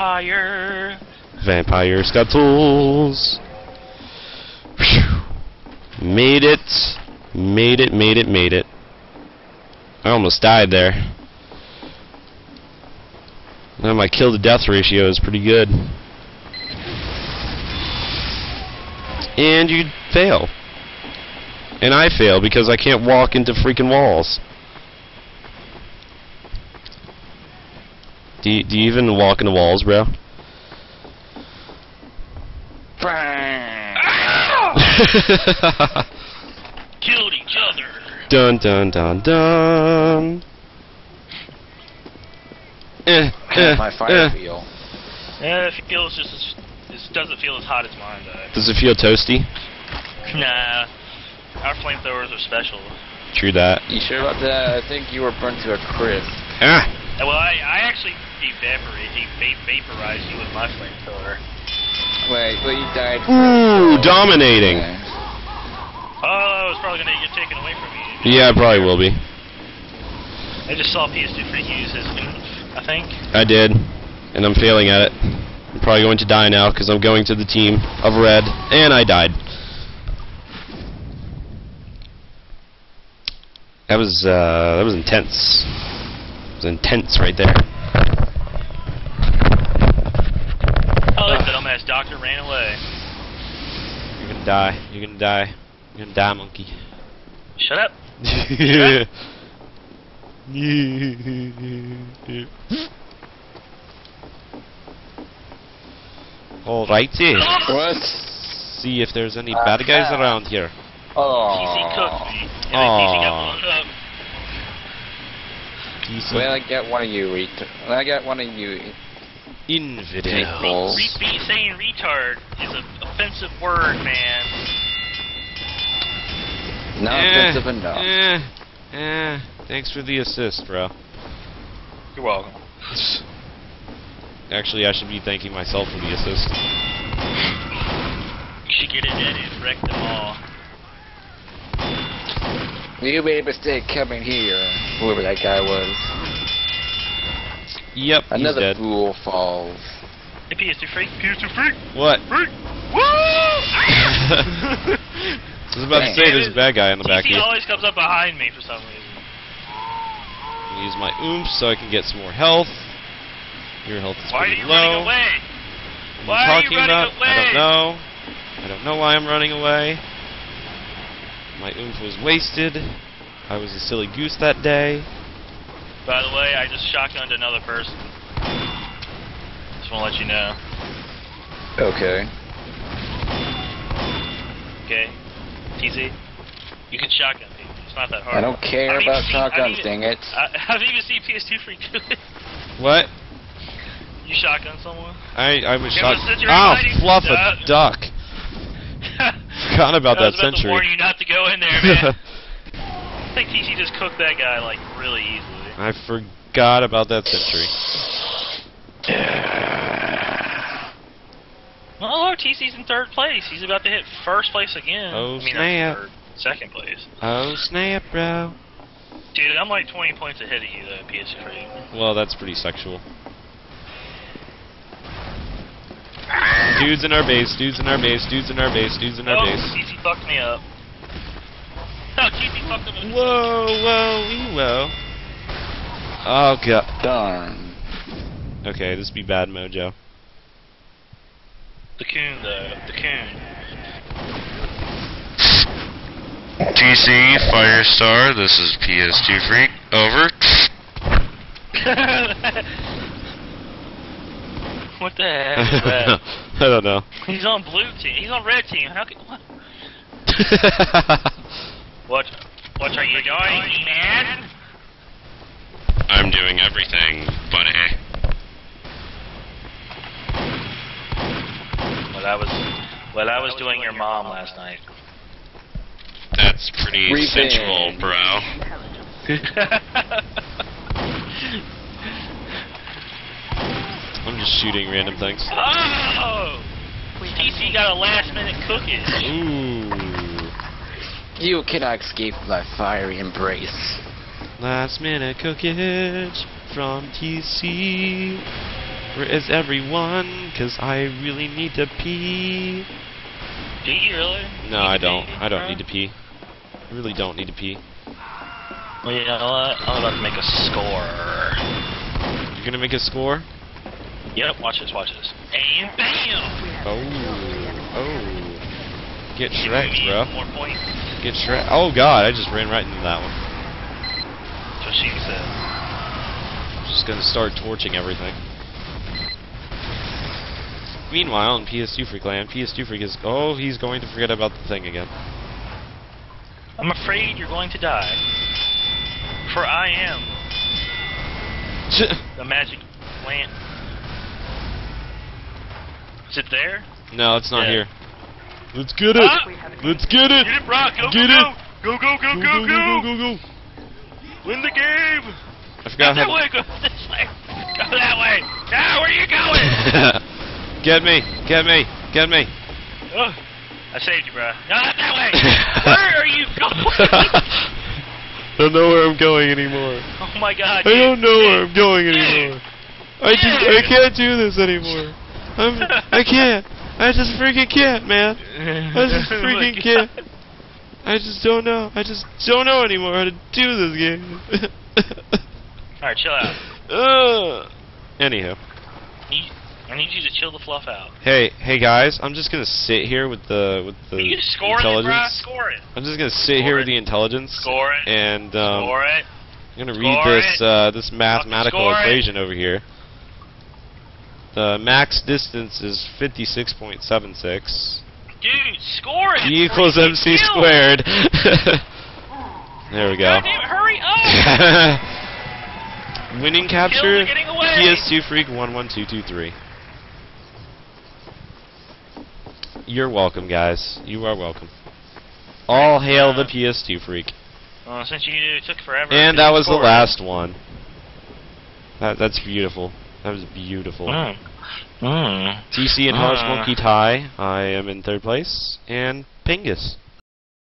Vampire. Vampires got tools. Phew. Made it. Made it, made it, made it. I almost died there. Now my kill to death ratio is pretty good. And you fail. And I fail because I can't walk into freaking walls. Do you, do you even walk into walls, bro? Killed each other. dun dun dun dun. Eh, eh, My fire eh. feel. Yeah, it feels just as, it doesn't feel as hot as mine though. Does it feel toasty? Nah, our flamethrowers are special. True that. You sure about that? I think you were burnt to a crisp. Ah, Well, I, I actually evaporate, va- vaporized you with my flamethrower. Wait, well you died. ooh, dominating. Okay. Oh, I was probably gonna get taken away from you. Yeah, I probably will be. I just saw PS2 Freak use his oomph, I think. I did, and I'm failing at it. I'm probably going to die now because I'm going to the team of red, and I died. That was uh, that was intense. It was intense right there. Oh, that dumbass doctor ran away. You're gonna die. You're gonna die. You're gonna die, monkey. Shut up. All Alrighty. What? See if there's any bad guys around here. TC Oh. Cooked me. And then TC got Aw. blown up. DC Well, I got one of you. Ret- I got one of you. infidel. People. Re- saying retard is an offensive word, man. Not offensive enough. Eh, eh. Thanks for the assist, bro. You're welcome. Actually, I should be thanking myself for the assist. You should get in there and wreck them all. You made a mistake coming here. Whoever that guy was. Yep, Another he's dead. fool falls. Hey, PS2 Freak. PS2 Freak. What? Freak. Woo! I was about to say there's a bad guy in the back He always comes up behind me for some reason. Use my oomph so I can get some more health. Your health is Why are pretty you low. running away? Why are are you you running about? I don't know. I don't know why I'm running away. My oomph was wasted. I was a silly goose that day. By the way, I just shotgunned another person. Just want to let you know. Okay. Okay? TZ, You can shotgun people. It's not that hard. I don't care I've about even seen- shotguns, even- dang it. I, I've even seen PS2 Freak do it. What? You shotgun someone? I I was It shot. was since you're Ow! inviting- Fluff a duck. Forgot about I that was about to sentry. warn you not to go in there, man. I think TC just cooked that guy like really easily. I forgot about that sentry. Oh, TC's in third place. He's about to hit first place again. Oh, I mean, snap. third, second place. Oh snap, bro. Dude, I'm like 20 points ahead of you, though, PS3. Well, that's pretty sexual. Dudes in our base, dudes in our base, dudes in our base, dudes in our oh, base. TC fucked me up. Oh, TC fucked up. Whoa, whoa, wee, whoa. Oh god. Darn. Okay, this be bad mojo. The coon, though. The coon. TC, Firestar, this is PS2 Freak. Over. what the heck is that? I don't know. He's on blue team. He's on red team. How can what? What? What are you doing, man? I'm doing everything, buddy. Well, I was, well, I was doing your mom last night. That's pretty Revenge. sensual, bro. I'm just shooting random things. oh! TC got a last minute cookie. Ooh. You cannot escape my fiery embrace. Last minute cookage from TC. Where is everyone? Cause I really need to pee. Do you really? No, I don't. I don't need to pee. I really don't need to pee. Well, you know what? I'm about to make a score. You're gonna make a score? Yep, watch this, watch this. And bam! Oh. Oh. Get Shrek, bro. Get Shrek. Oh god, I just ran right into that one. What she said. Just gonna start torching everything. Meanwhile, in PS2 Freak Land, PS2 Freak is. Oh, he's going to forget about the thing again. I'm afraid you're going to die. For I am the magic plant. Is it there? no, it's not Yeah. here. Let's get it! Let's get it! Get it, Brock! Go, Get go, it! go! Go, go, go, Go, go, go, go! go, go, go! Win the game! I Not forgot that how. way, go this way! Go that way! Now, where are you going? get me! Get me! Get me! oh, I saved you, bro. No, not that way! where are you going? I don't know where I'm going anymore. oh my god. I don't know where I'm going anymore. I just I can't do this anymore. I'm I can't. I just freaking can't, man. I just freaking God. can't. I just don't know. I just don't know anymore how to do this game. Alright, chill out. uh, anywho, I need you to chill the fluff out. hey, hey guys, I'm just gonna sit here with the with the you score it, bro. intelligence. Score it. I'm just gonna sit Score here it. with the intelligence Score it. and um, Score it. I'm gonna read this it. uh, this mathematical score it. equation over here. The max distance is 56.76. Dude, score it. E equals MC squared. there we go. Hurry up! Winning capture are getting away. PS2 Freak 11223. You're welcome, guys. You are welcome. All hail the PS2 Freak. Well, since you took forever. And that was the score it. last one. That, that's beautiful. That was beautiful. Mm. Mm. TC and Harsh Uh. Monkey tie. I am in third place. And Pingus.